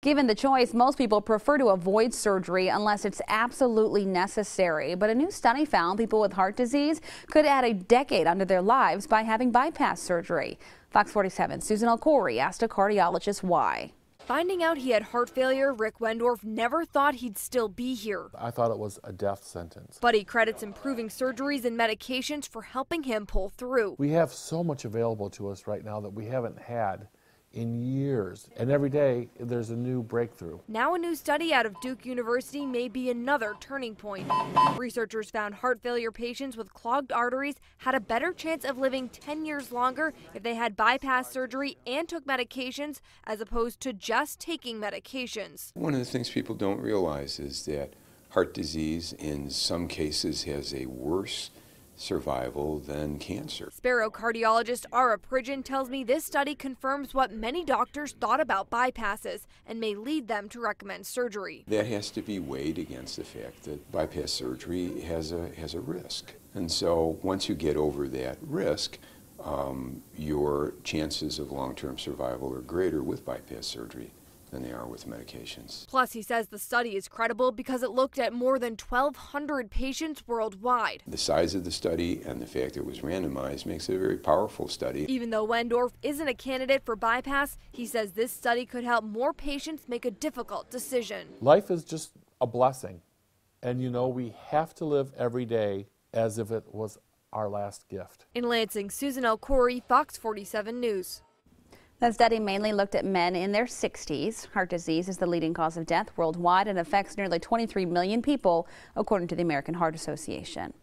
Given the choice, most people prefer to avoid surgery unless it's absolutely necessary. But a new study found people with heart disease could add a decade onto their lives by having bypass surgery. Fox 47 Susan El-Khoury asked a cardiologist why. Finding out he had heart failure, Rick Wendorf never thought he'd still be here. I thought it was a death sentence. But he credits improving surgeries and medications for helping him pull through. We have so much available to us right now that we haven't had in years. And every day there's a new breakthrough. Now, a new study out of Duke University may be another turning point. Researchers found heart failure patients with clogged arteries had a better chance of living 10 years longer if they had bypass surgery and took medications as opposed to just taking medications. One of the things people don't realize is that heart disease in some cases has a worse survival than cancer. Sparrow cardiologist Ara Pridgeon tells me this study confirms what many doctors thought about bypasses and may lead them to recommend surgery. That has to be weighed against the fact that bypass surgery has a, has a risk. And so once you get over that risk, um, your chances of long-term survival are greater with bypass surgery than they are with medications. Plus, he says the study is credible because it looked at more than 1,200 patients worldwide. The size of the study and the fact that it was randomized makes it a very powerful study. Even though Wendorf isn't a candidate for bypass, he says this study could help more patients make a difficult decision. Life is just a blessing. And you know, we have to live every day as if it was our last gift. In Lansing, Susan El-Khoury, Fox 47 News. The study mainly looked at men in their 60s. Heart disease is the leading cause of death worldwide and affects nearly 23 million people, according to the American Heart Association.